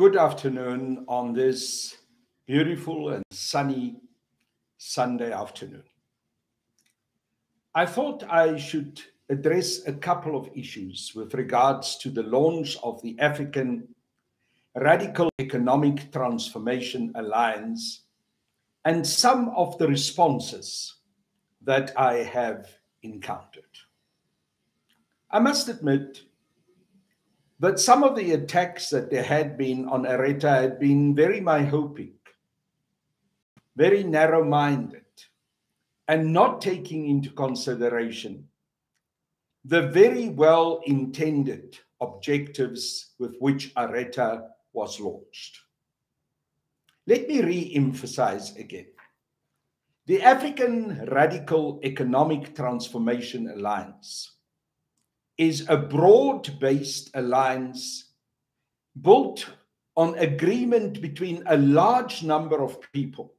Good afternoon on this beautiful and sunny Sunday afternoon. I thought I should address a couple of issues with regards to the launch of the African Radical Economic Transformation Alliance and some of the responses that I have encountered. I must admit that some of the attacks that there had been on Areta had been very myopic, very narrow minded, and not taking into consideration the very well intended objectives with which Areta was launched. Let me re emphasize again. The African Radical Economic Transformation Alliance is a broad based alliance built on agreement between a large number of people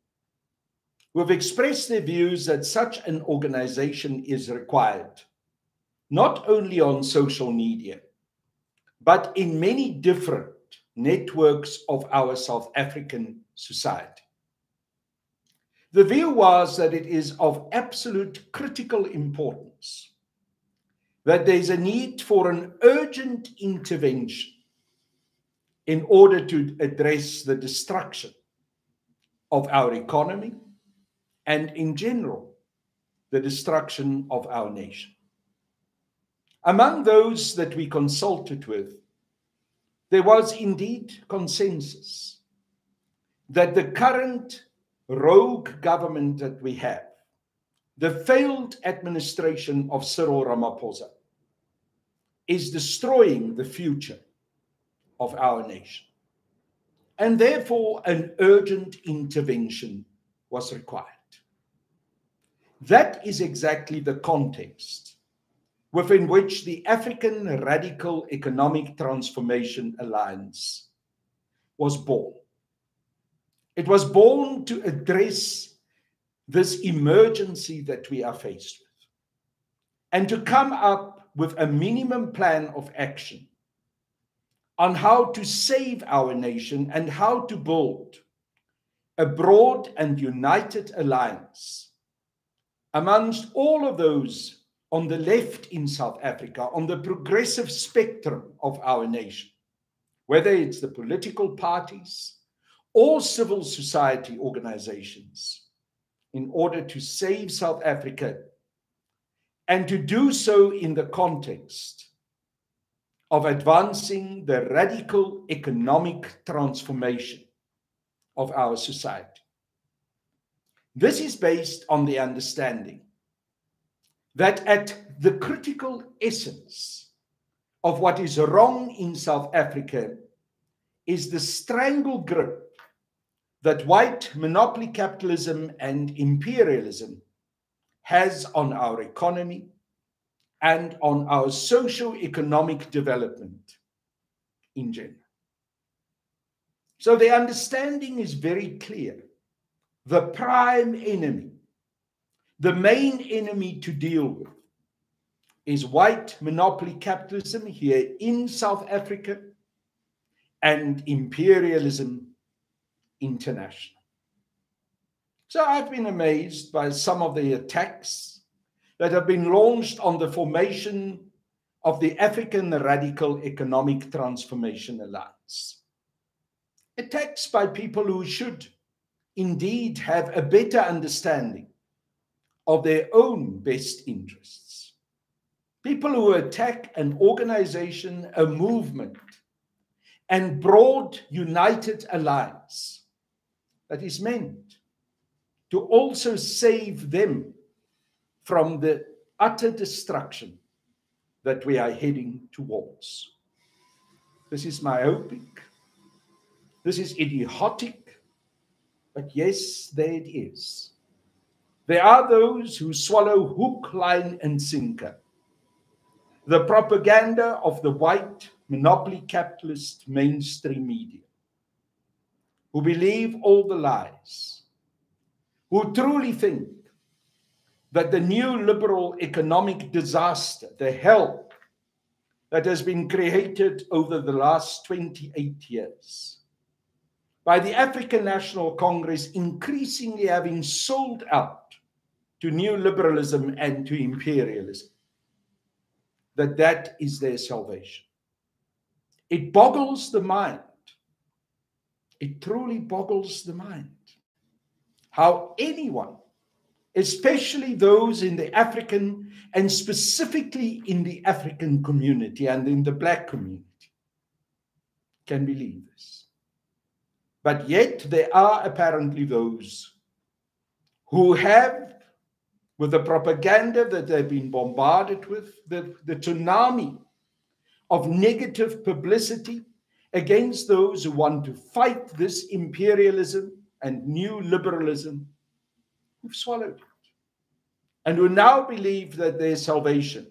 who have expressed their views that such an organization is required, not only on social media, but in many different networks of our South African society. The view was that it is of absolute critical importance that there's a need for an urgent intervention in order to address the destruction of our economy and, in general, the destruction of our nation. Among those that we consulted with, there was indeed consensus that the current rogue government that we have the failed administration of Cyril Ramaphosa is destroying the future of our nation. And therefore, an urgent intervention was required. That is exactly the context within which the African Radical Economic Transformation Alliance was born. It was born to address this emergency that we are faced with. And to come up with a minimum plan of action on how to save our nation and how to build a broad and united alliance amongst all of those on the left in South Africa, on the progressive spectrum of our nation, whether it's the political parties or civil society organizations in order to save South Africa and to do so in the context of advancing the radical economic transformation of our society. This is based on the understanding that at the critical essence of what is wrong in South Africa is the strangle grip that white monopoly capitalism and imperialism has on our economy and on our socio-economic development in general. So the understanding is very clear. The prime enemy, the main enemy to deal with, is white monopoly capitalism here in South Africa and imperialism international. So I've been amazed by some of the attacks that have been launched on the formation of the African Radical Economic Transformation Alliance. Attacks by people who should indeed have a better understanding of their own best interests. People who attack an organization, a movement, and broad united alliance that is meant to also save them from the utter destruction that we are heading towards. This is myopic. This is idiotic. But yes, there it is. There are those who swallow hook, line, and sinker the propaganda of the white monopoly capitalist mainstream media who believe all the lies, who truly think that the new liberal economic disaster, the hell that has been created over the last 28 years, by the African National Congress increasingly having sold out to neoliberalism and to imperialism, that that is their salvation. It boggles the mind. It truly boggles the mind how anyone, especially those in the African and specifically in the African community and in the Black community, can believe this. But yet, there are apparently those who have, with the propaganda that they've been bombarded with, the, the tsunami of negative publicity against those who want to fight this imperialism and new liberalism, who've swallowed it and who now believe that their salvation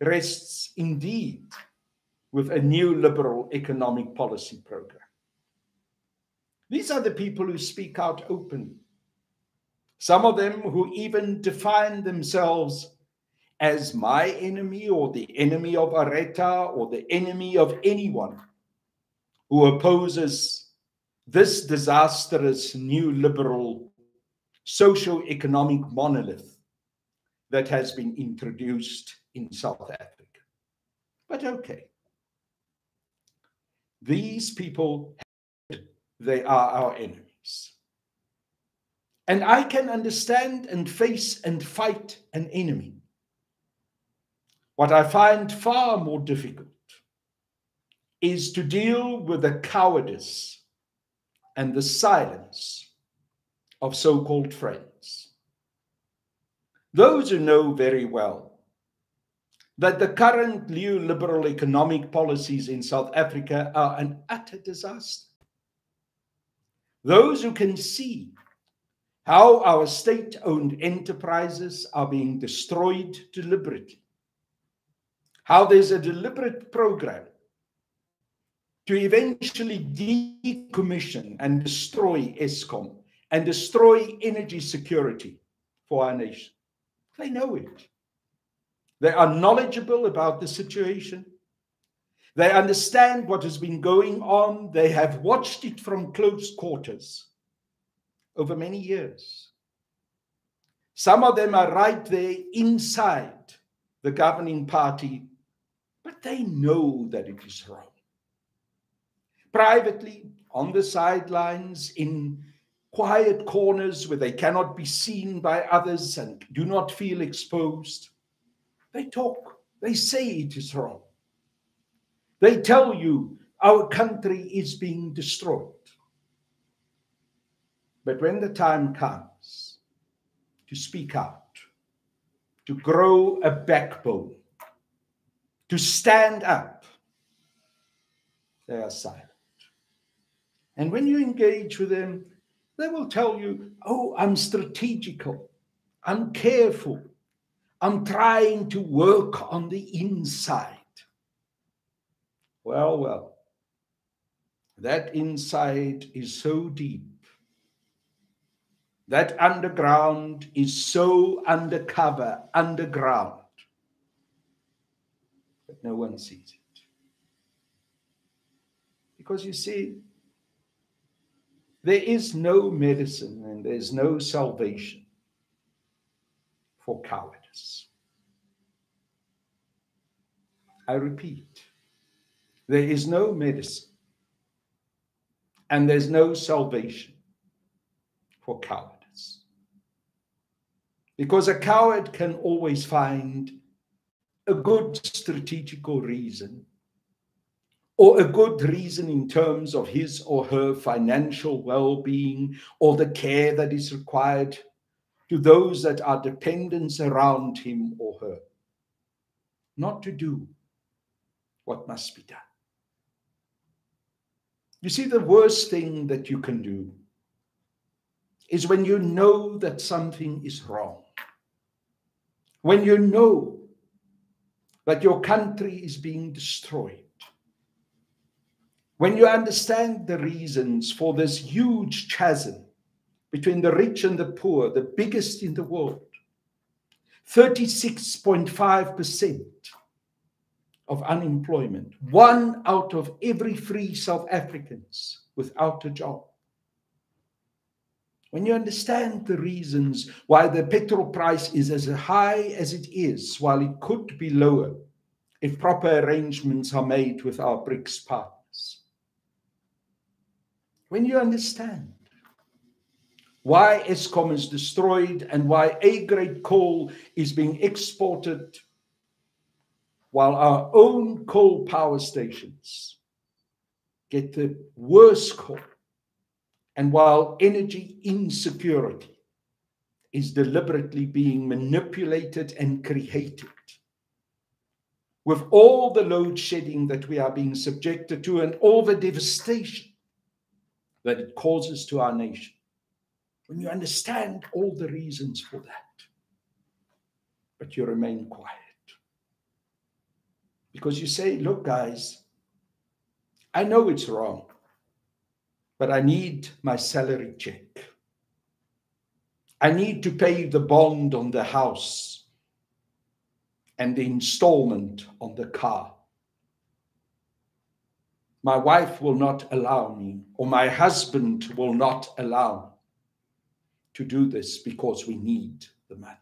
rests indeed with a new liberal economic policy program. These are the people who speak out openly. Some of them who even define themselves as my enemy or the enemy of Areta or the enemy of anyone who opposes this disastrous new liberal socio-economic monolith that has been introduced in South Africa. But okay. These people, they are our enemies. And I can understand and face and fight an enemy. What I find far more difficult is to deal with the cowardice and the silence of so called friends. Those who know very well that the current neoliberal economic policies in South Africa are an utter disaster. Those who can see how our state owned enterprises are being destroyed deliberately, how there's a deliberate program to eventually decommission and destroy Eskom and destroy energy security for our nation. They know it. They are knowledgeable about the situation. They understand what has been going on. They have watched it from close quarters over many years. Some of them are right there inside the governing party, but they know that it is wrong privately on the sidelines in quiet corners where they cannot be seen by others and do not feel exposed. They talk, they say it is wrong. They tell you our country is being destroyed. But when the time comes to speak out, to grow a backbone, to stand up, they are silent. And when you engage with them, they will tell you, oh, I'm strategical, I'm careful, I'm trying to work on the inside. Well, well, that inside is so deep. That underground is so undercover, underground, that no one sees it. Because you see, there is no medicine and there's no salvation for cowardice. I repeat, there is no medicine and there's no salvation for cowardice. Because a coward can always find a good strategical reason or a good reason in terms of his or her financial well being or the care that is required to those that are dependents around him or her. Not to do what must be done. You see, the worst thing that you can do is when you know that something is wrong, when you know that your country is being destroyed when you understand the reasons for this huge chasm between the rich and the poor, the biggest in the world, 36.5% of unemployment, one out of every three South Africans without a job. When you understand the reasons why the petrol price is as high as it is, while it could be lower if proper arrangements are made with our BRICS partners. When you understand why Eskom is destroyed and why A grade coal is being exported while our own coal power stations get the worst coal, and while energy insecurity is deliberately being manipulated and created. With all the load shedding that we are being subjected to and all the devastation that it causes to our nation, when you understand all the reasons for that, but you remain quiet. Because you say, look, guys, I know it's wrong, but I need my salary check. I need to pay the bond on the house and the installment on the car. My wife will not allow me, or my husband will not allow to do this because we need the money.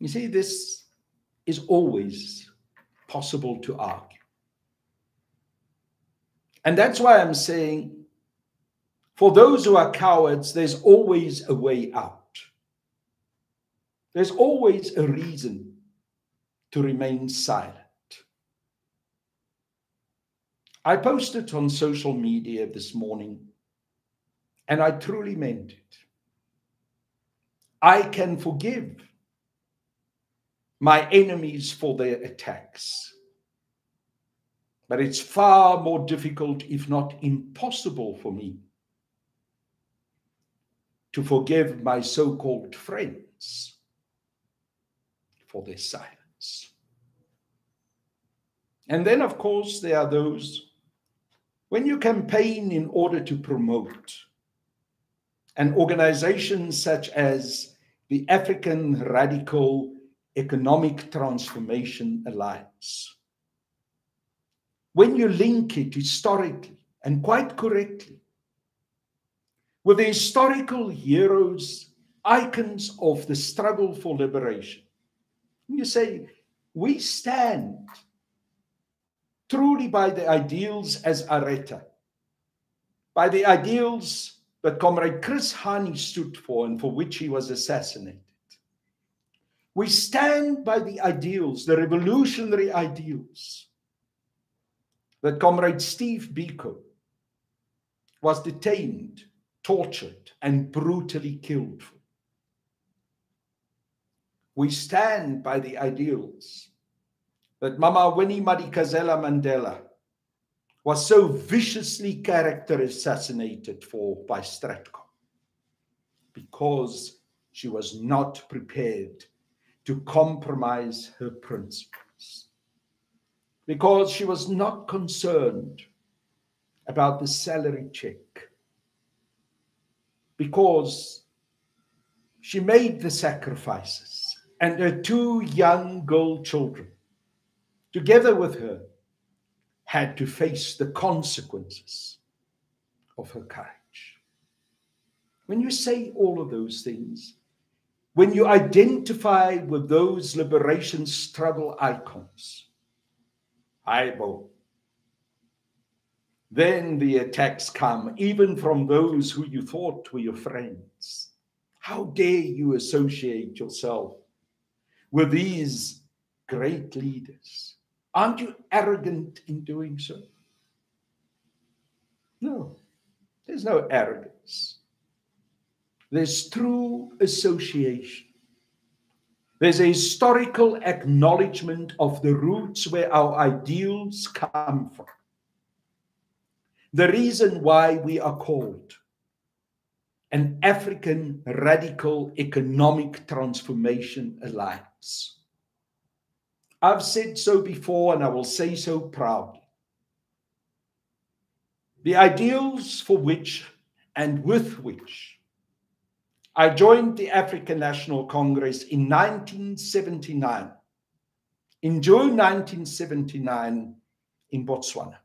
You see, this is always possible to argue. And that's why I'm saying for those who are cowards, there's always a way out. There's always a reason to remain silent. I posted on social media this morning, and I truly meant it. I can forgive my enemies for their attacks. But it's far more difficult, if not impossible, for me to forgive my so called friends for their silence. And then, of course, there are those when you campaign in order to promote an organization such as the African Radical Economic Transformation Alliance. When you link it historically and quite correctly with the historical heroes, icons of the struggle for liberation, you say, we stand truly by the ideals as Areta, by the ideals that Comrade Chris Hani stood for and for which he was assassinated. We stand by the ideals, the revolutionary ideals that Comrade Steve Biko was detained, tortured, and brutally killed for. We stand by the ideals that Mama Winnie Madikizela Mandela was so viciously character assassinated for by Stratcom because she was not prepared to compromise her principles. Because she was not concerned about the salary check. Because she made the sacrifices and her two young girl children together with her had to face the consequences of her courage when you say all of those things when you identify with those liberation struggle icons, Aibo, then the attacks come, even from those who you thought were your friends. How dare you associate yourself with these great leaders? Aren't you arrogant in doing so? No, there's no arrogance. There's true association. There's a historical acknowledgement of the roots where our ideals come from. The reason why we are called an African Radical Economic Transformation Alliance. I've said so before and I will say so proudly. The ideals for which and with which I joined the African National Congress in 1979, in June 1979 in Botswana.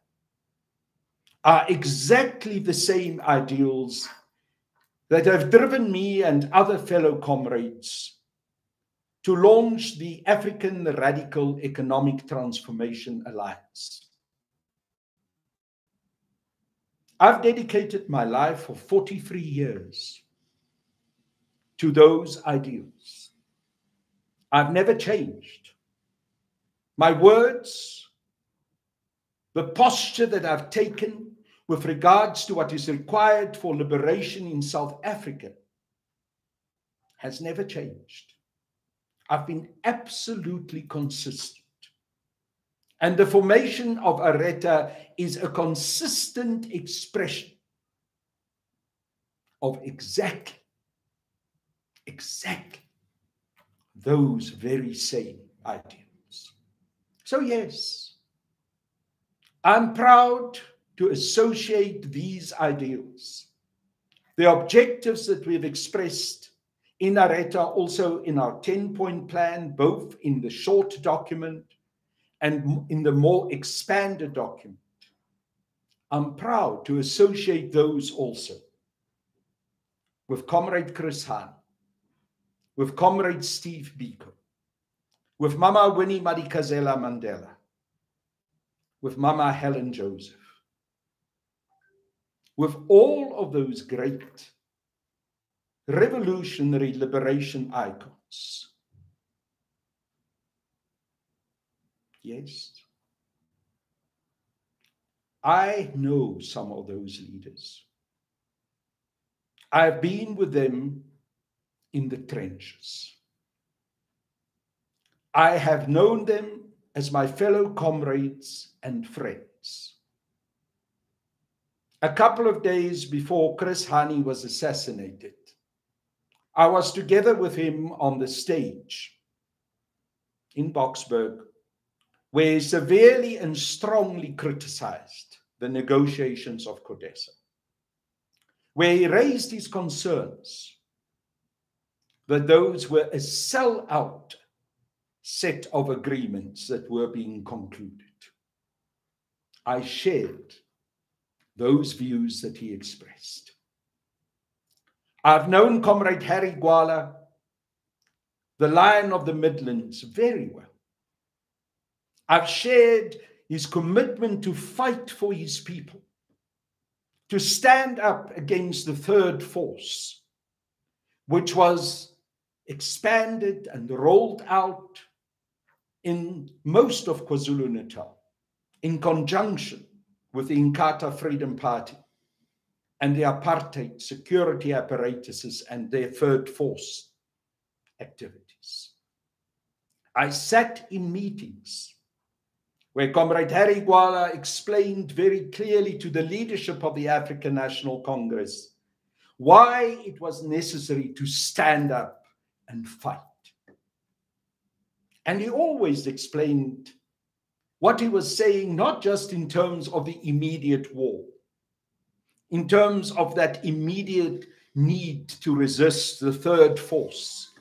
are exactly the same ideals that have driven me and other fellow comrades to launch the African Radical Economic Transformation Alliance. I've dedicated my life for 43 years to those ideals. I've never changed. My words, the posture that I've taken with regards to what is required for liberation in South Africa has never changed. I've been absolutely consistent. And the formation of Areta is a consistent expression of exactly, exactly those very same ideals. So, yes, I'm proud to associate these ideals, the objectives that we've expressed in Areta, also in our 10 point plan, both in the short document and in the more expanded document. I'm proud to associate those also with Comrade Chris Hani, with Comrade Steve Biko, with Mama Winnie Madikizela Mandela, with Mama Helen Joseph, with all of those great revolutionary liberation icons Yes. I know some of those leaders. I've been with them in the trenches. I have known them as my fellow comrades and friends. A couple of days before Chris Hani was assassinated, I was together with him on the stage in Boksburg, where he severely and strongly criticized the negotiations of CODESA, where he raised his concerns that those were a sell-out set of agreements that were being concluded. I shared those views that he expressed. I've known Comrade Harry Gwala, the Lion of the Midlands, very well. I've shared his commitment to fight for his people, to stand up against the third force, which was expanded and rolled out in most of KwaZulu Natal in conjunction with the Inkatha Freedom Party and the apartheid security apparatuses and their third force activities. I sat in meetings where Comrade Harry Gwala explained very clearly to the leadership of the African National Congress why it was necessary to stand up and fight. And he always explained what he was saying, not just in terms of the immediate war, in terms of that immediate need to resist the third force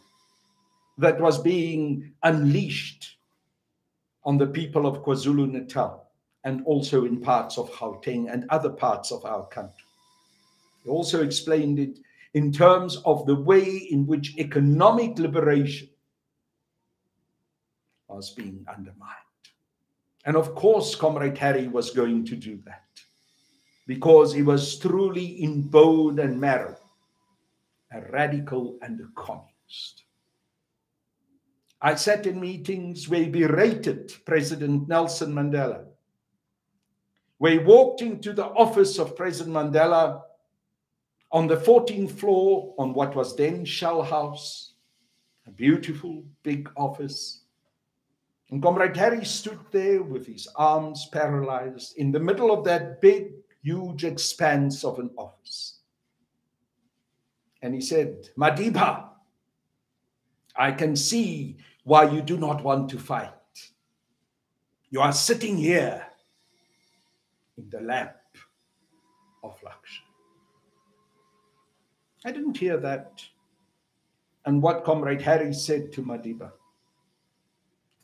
that was being unleashed on the people of KwaZulu Natal and also in parts of Gauteng and other parts of our country. He also explained it in terms of the way in which economic liberation was being undermined. And of course, Comrade Harry was going to do that because he was truly in bone and marrow a radical and a communist. I sat in meetings where he berated President Nelson Mandela, where he walked into the office of President Mandela on the 14th floor on what was then Shell House, a beautiful big office. And Comrade Harry stood there with his arms paralyzed in the middle of that big, huge expanse of an office. And he said, Madiba, I can see why you do not want to fight. You are sitting here in the lamp of luxury. I didn't hear that. And what Comrade Harry said to Madiba,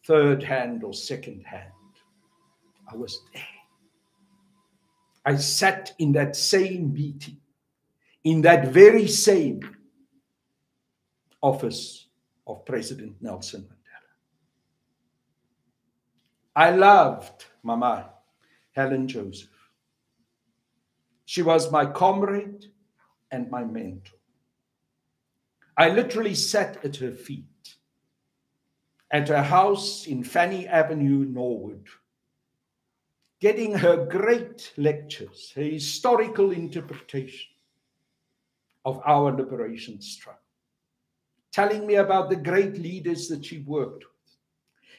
third hand or second hand, I was there. I sat in that same meeting, in that very same office of President Nelson Mandela. I loved Mama Helen Joseph. She was my comrade and my mentor. I literally sat at her feet at her house in Fanny Avenue, Norwood, getting her great lectures, her historical interpretation of our liberation struggle, telling me about the great leaders that she worked with,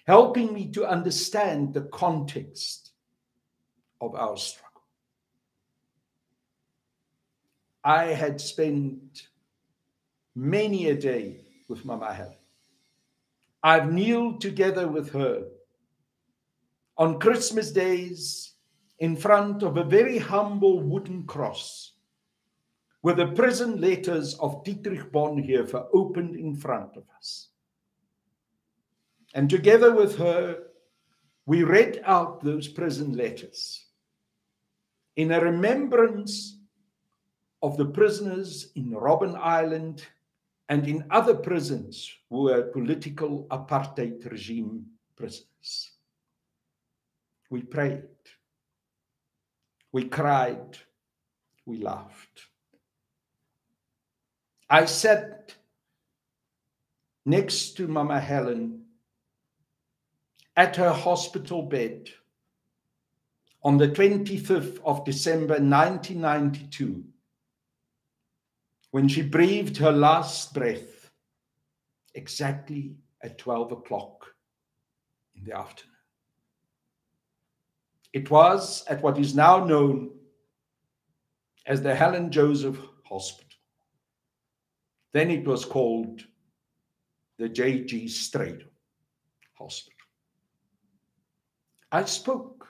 helping me to understand the context of our struggle. I had spent many a day with Mama Helen. I've kneeled together with her on Christmas days in front of a very humble wooden cross with the prison letters of Dietrich Bonhoeffer opened in front of us. And together with her, we read out those prison letters in a remembrance of the prisoners in Robben Island and in other prisons who were political apartheid regime prisoners. We prayed, we cried, we laughed. I sat next to Mama Helen at her hospital bed on the 25th of December 1992 when she breathed her last breath exactly at 12 o'clock in the afternoon. It was at what is now known as the Helen Joseph Hospital. Then it was called the J.G. Strydom Hospital. I spoke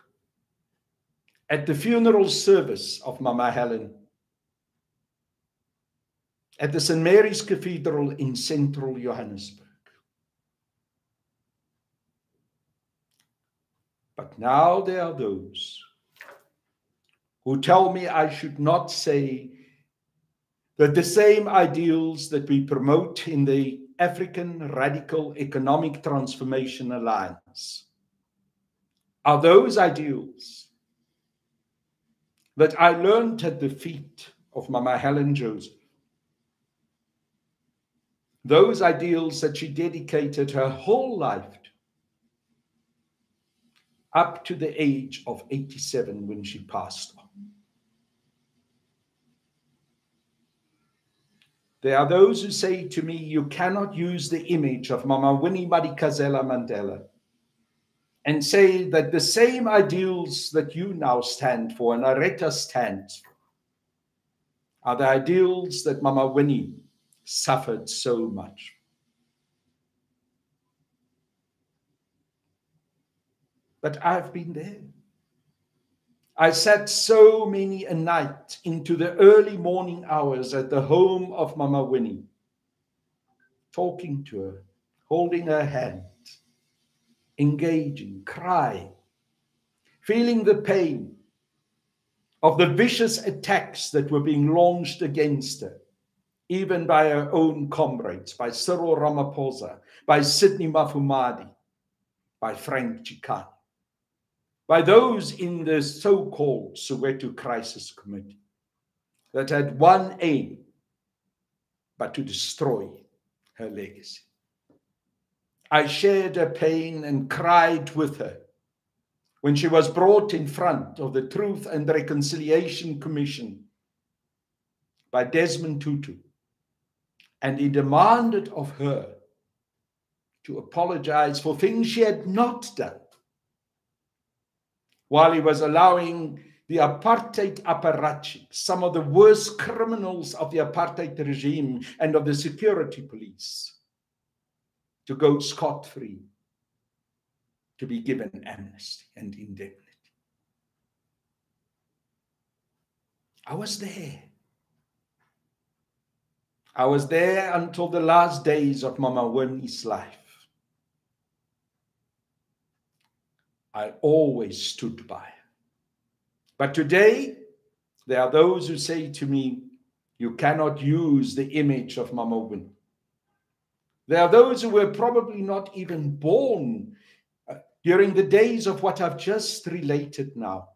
at the funeral service of Mama Helen at the St. Mary's Cathedral in central Johannesburg. But now there are those who tell me I should not say that the same ideals that we promote in the African Radical Economic Transformation Alliance are those ideals that I learned at the feet of Mama Helen Joseph. Those ideals that she dedicated her whole life up to the age of 87 when she passed on. There are those who say to me, you cannot use the image of Mama Winnie Madikizela Mandela and say that the same ideals that you now stand for and Areta stands for are the ideals that Mama Winnie suffered so much. But I've been there. I sat so many a night into the early morning hours at the home of Mama Winnie, talking to her, holding her hand, engaging, crying, feeling the pain of the vicious attacks that were being launched against her even by her own comrades, by Cyril Ramaphosa, by Sidney Mufamadi, by Frank Chikane, by those in the so called Soweto Crisis Committee that had one aim but to destroy her legacy. I shared her pain and cried with her when she was brought in front of the Truth and Reconciliation Commission by Desmond Tutu and he demanded of her to apologize for things she had not done while he was allowing the apartheid apparatchiks, some of the worst criminals of the apartheid regime and of the security police, to go scot free, to be given amnesty and indemnity. I was there. I was there until the last days of Mama Winnie's life. I always stood by. But today, There are those who say to me, You cannot use the image of Mama Winnie. There are those who were probably not even born uh, during the days of what I've just related now,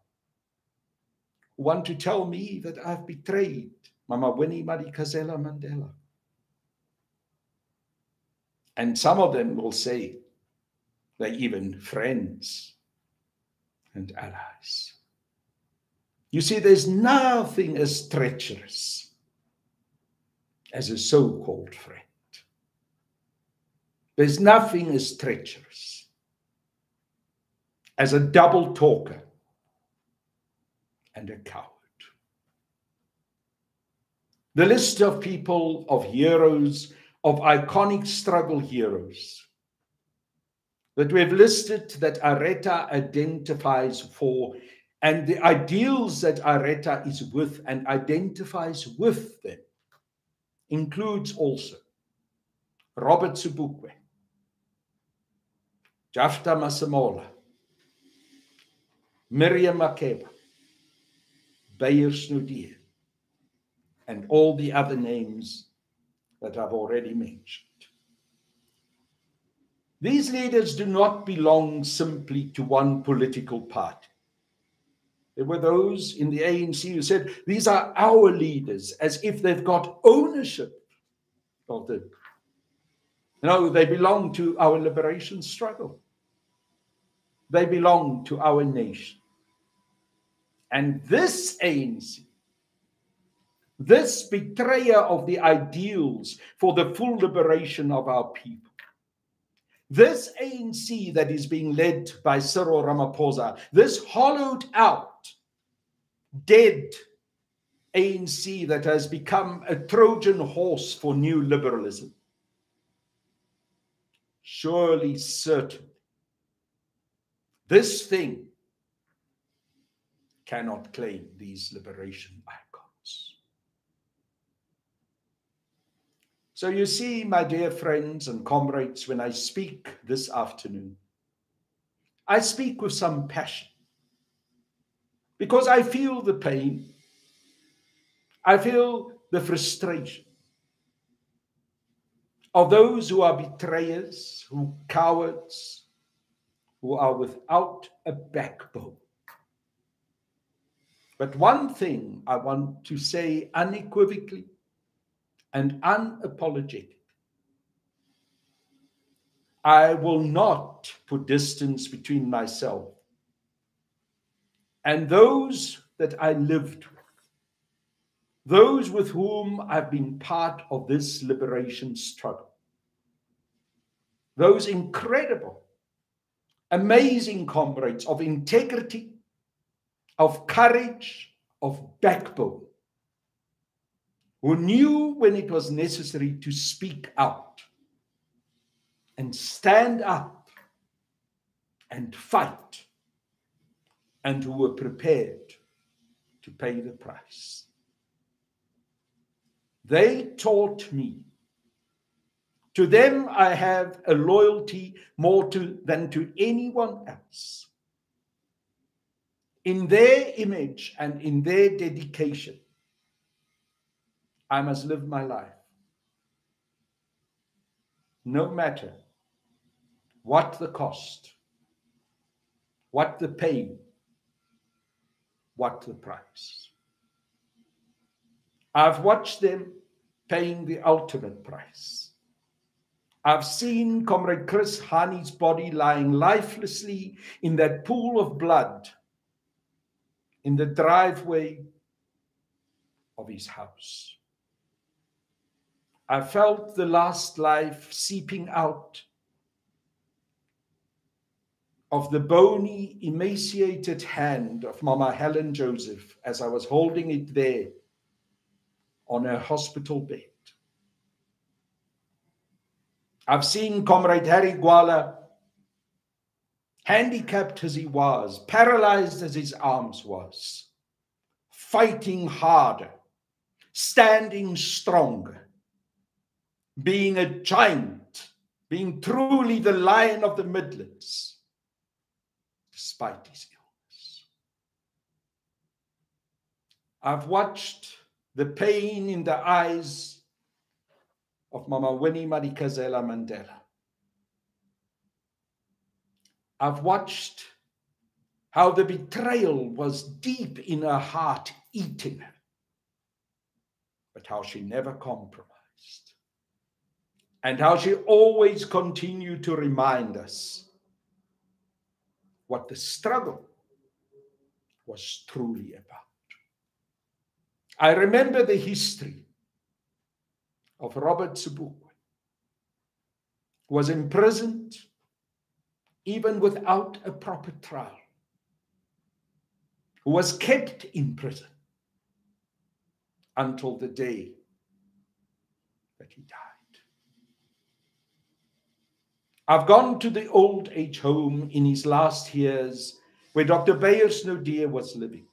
want to tell me that I've betrayed Mama Winnie Madikizela Mandela. And some of them will say they're even friends and allies. You see, there's nothing as treacherous as a so called friend. There's nothing as treacherous as a double talker and a coward. The list of people, of heroes, of iconic struggle heroes that we've listed that Areta identifies for and the ideals that Areta is with and identifies with them includes also Robert Sobukwe, Jafta Masemola, Miriam Makeba, Beyers Naudé, and all the other names that I've already mentioned. These leaders do not belong simply to one political party. There were those in the ANC who said, These are our leaders, as if they've got ownership of them. No, they belong to our liberation struggle. They belong to our nation. And this ANC, this betrayer of the ideals for the full liberation of our people, this ANC that is being led by Cyril Ramaphosa, this hollowed out, dead ANC that has become a Trojan horse for new liberalism, surely, certainly, this thing cannot claim these liberation icons. So, you see, my dear friends and comrades, when I speak this afternoon, I speak with some passion because I feel the pain, I feel the frustration of those who are betrayers, who cowards, who are without a backbone. But one thing I want to say unequivocally and unapologetic. I will not put distance between myself and those that I lived with, those with whom I've been part of this liberation struggle, those incredible, amazing comrades of integrity, of courage, of backbone who knew when it was necessary to speak out and stand up and fight, and who were prepared to pay the price. They taught me. To them, I have a loyalty more to, than to anyone else. In their image and in their dedication, I must live my life. No matter what the cost, what the pain, what the price. I've watched them paying the ultimate price. I've seen Comrade Chris Hani's body lying lifelessly in that pool of blood in the driveway of his house. I felt the last life seeping out of the bony, emaciated hand of Mama Helen Joseph as I was holding it there on her hospital bed. I've seen Comrade Harry Gwala, handicapped as he was, paralyzed as his arms was, fighting harder, standing stronger, being a giant, being truly the lion of the Midlands, despite his illness. I've watched the pain in the eyes of Mama Winnie Madikizela Mandela. I've watched how the betrayal was deep in her heart, eating her, but how she never compromised. And how she always continued to remind us what the struggle was truly about. I remember the history of Robert Sobukwe, who was imprisoned even without a proper trial, who was kept in prison until the day that he died. I've gone to the old age home in his last years where Dr. Beyers Naudé was living.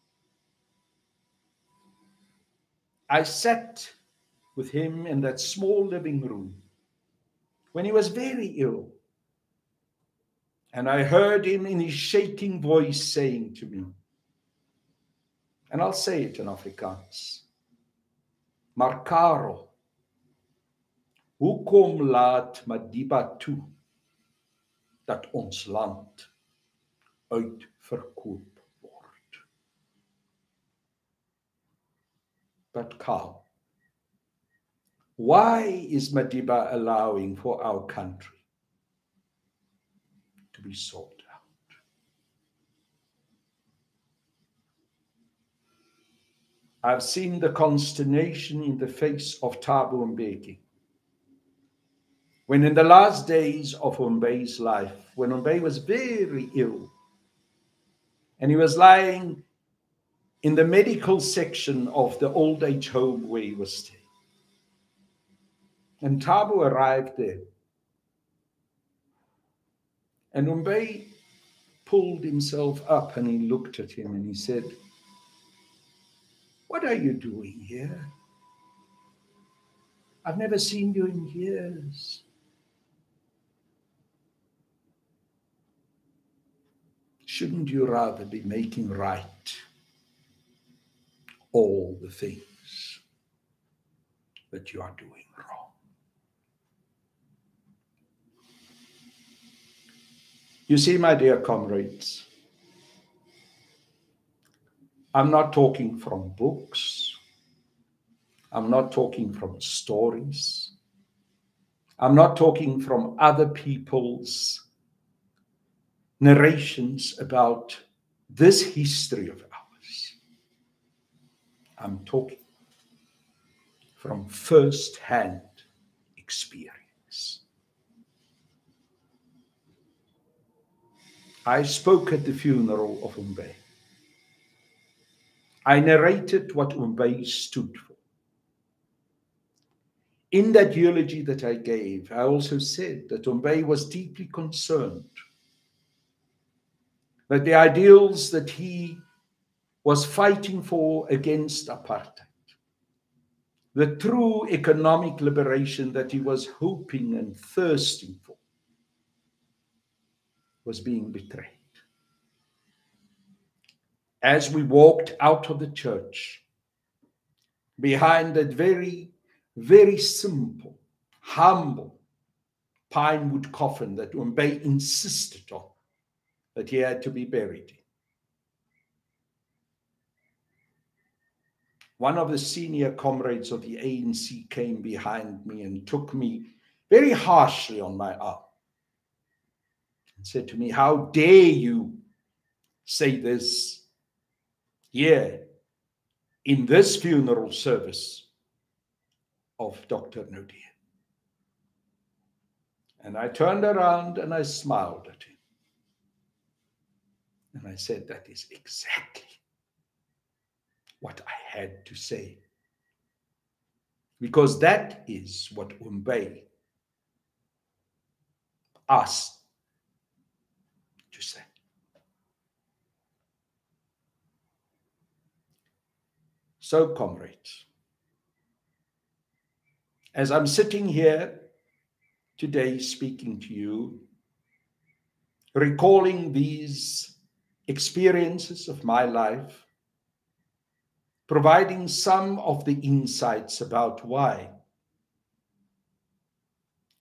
I sat with him in that small living room when he was very ill. And I heard him in his shaking voice saying to me, and I'll say it in Afrikaans, Markaro, hoekom laat Madiba toe dat ons land uitverkoop but Carl. Why is Madiba allowing for our country to be sold out? I've seen the consternation in the face of Thabo Mbeki. When in the last days of Oom Bey's life, when Oom Bey was very ill, and he was lying in the medical section of the old age home where he was staying. And Thabo arrived there. And Oom Bey pulled himself up and he looked at him and he said, What are you doing here? I've never seen you in years. Shouldn't you rather be making right all the things that you are doing wrong. You see, my dear comrades, I'm not talking from books. I'm not talking from stories. I'm not talking from other people's narrations about this history of ours. I'm talking from first hand experience. I spoke at the funeral of Oom Bey. I narrated what Oom Bey stood for. In that eulogy that I gave, I also said that Oom Bey was deeply concerned that the ideals that he was fighting for against apartheid. The true economic liberation that he was hoping and thirsting for was being betrayed. As we walked out of the church, behind that very, very simple, humble pine wood coffin that Oom Bey insisted on that he had to be buried one of the senior comrades of the ANC came behind me and took me very harshly on my arm and said to me, How dare you say this here in this funeral service of Dr. Naudé? And I turned around and I smiled at him. And I said, That is exactly what I had to say. Because that is what Oom Bey asked to say. So, comrades, as I'm sitting here today speaking to you, recalling these experiences of my life, providing some of the insights about why.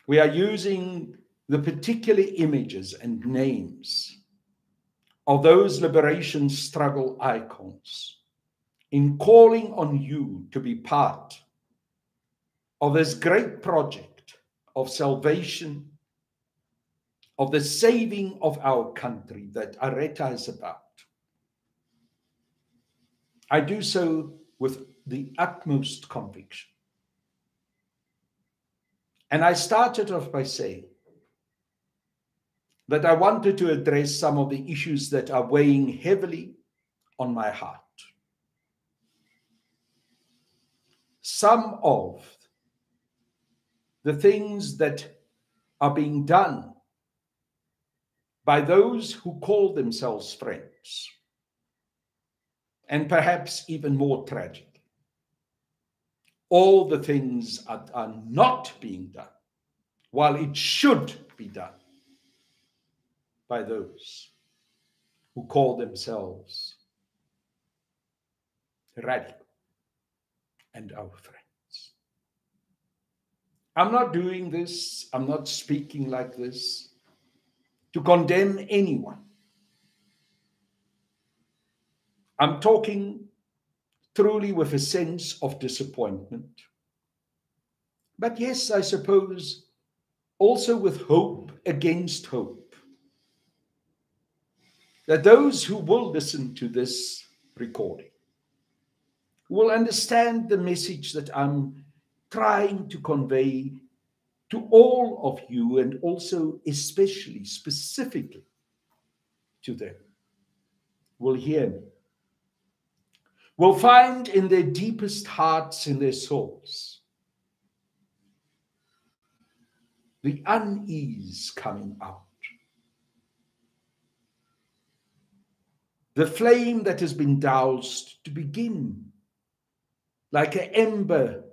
We are using the particular images and names of those liberation struggle icons in calling on you to be part of this great project of salvation, of the saving of our country that Areta is about. I do so with the utmost conviction. And I started off by saying that I wanted to address some of the issues that are weighing heavily on my heart. Some of the things that are being done by those who call themselves friends, and perhaps even more tragic, all the things are, are not being done while it should be done by those who call themselves radical and our friends. I'm not doing this, I'm not speaking like this to condemn anyone. I'm talking truly with a sense of disappointment. But yes, I suppose also with hope against hope. That those who will listen to this recording will understand the message that I'm trying to convey to all of you and also, especially, specifically to them, will hear me will find in their deepest hearts, in their souls, the unease coming out. The flame that has been doused to begin like an ember,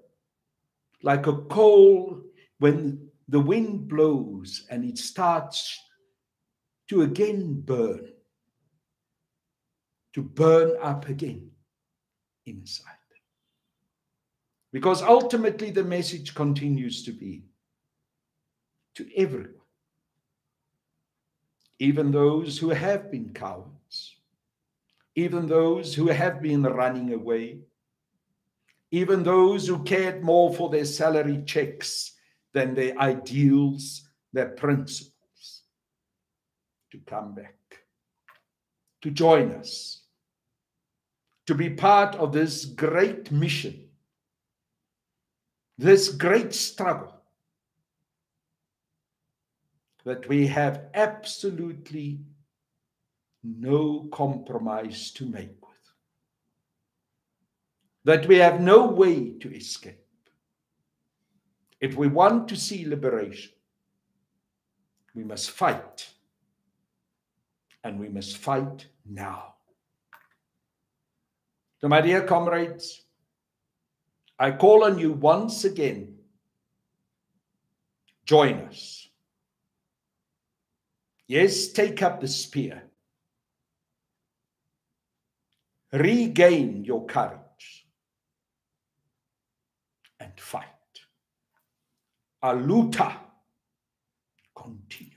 like a coal when the wind blows and it starts to again burn, to burn up again inside. Because ultimately, the message continues to be to everyone, even those who have been cowards, even those who have been running away, even those who cared more for their salary checks than their ideals, their principles, to come back, to join us to be part of this great mission, this great struggle that we have absolutely no compromise to make with, that we have no way to escape. If we want to see liberation, we must fight, and we must fight now. So, my dear comrades, I call on you once again. Join us. Yes, take up the spear. Regain your courage and fight. a luta continua.